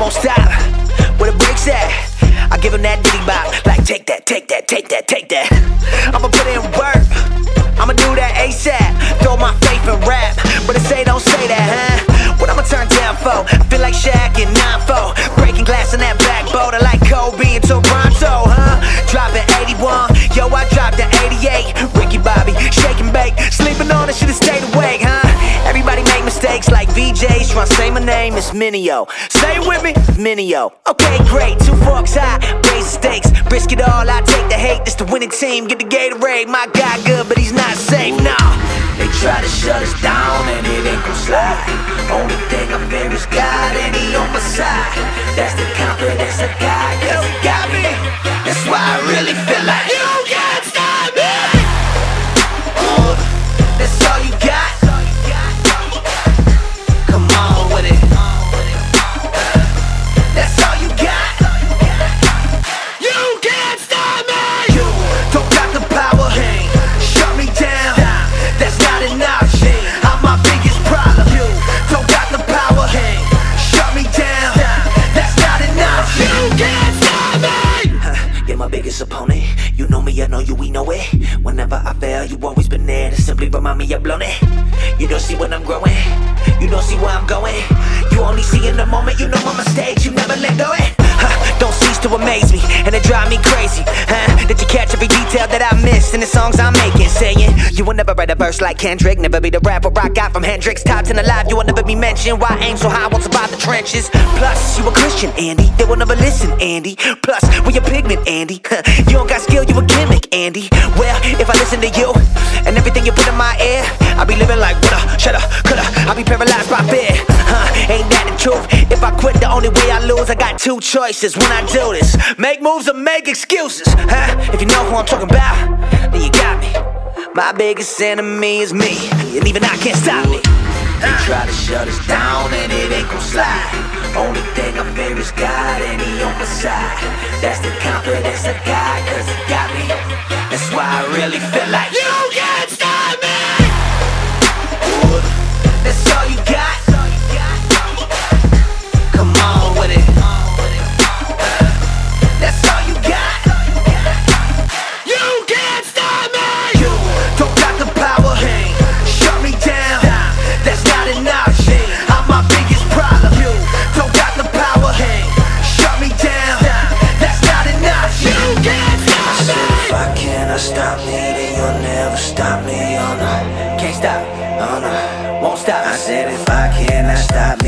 won't stop. Where the brakes at? I give him that ditty bop. Like, take that, take that, take that, take that. I'ma put in work. I'ma do that ASAP. Say my name, it's Mineo. Say it with me, Mineo. Okay, great. Two forks high, raise the stakes. Risk it all, I take the hate. This the winning team. Get the Gatorade. My guy good, but he's not safe. Nah. They try to shut us down and it ain't gon' slide. Only thing I fear is God and He on my side. That's the confidence I got, biggest. You know me, I know you, we know it. Whenever I fail, you always been there to simply remind me I've blown it. You don't see when I'm growing. You don't see where I'm going. You only see in the moment. You know my mistakes. You never let go it. Huh, Don't cease to amaze me, and it drive me crazy. Huh? Did you catch every detail that I missed in the songs I'm making. Saying you will never write a verse like Kendrick, never be the rapper I got from Hendrix. Top 10 alive, you will never be mentioned. Why aim so high, won't survive the trenches. Plus, you a Christian, Andy. They will never listen, Andy. Plus, we a pigment, Andy. Huh, You don't got skill, you a gimmick, Andy. Well, if I listen to you and everything you put in my ear, I'll be living like woulda, shoulda, coulda. I be paralyzed by fear. Huh, ain't that the truth? If I quit, the only way I lose, I got two choices when I do this: make moves or make excuses. Huh? If you know who I'm talking about, then you got me. My biggest enemy is me, and even I can't stop me. They try to shut us down, and it ain't gon' slide. Only thing I fear is God, and He on my side. That's the confidence I got, cause He got me. stop me, then you'll never stop me. Oh no, can't stop, oh no, won't stop. I said if I cannot stop